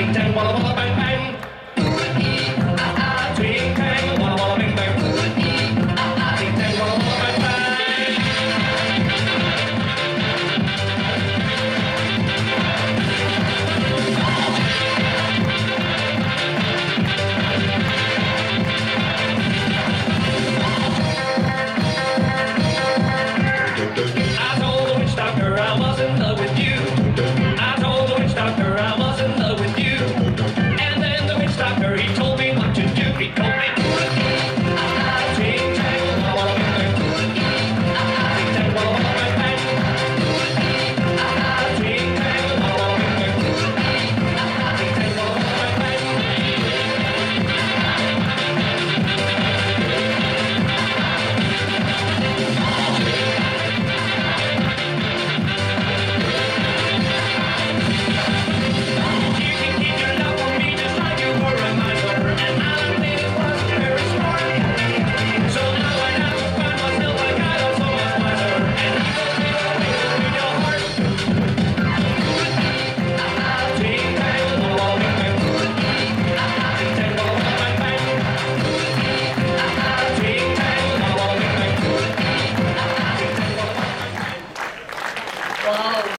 Ting tang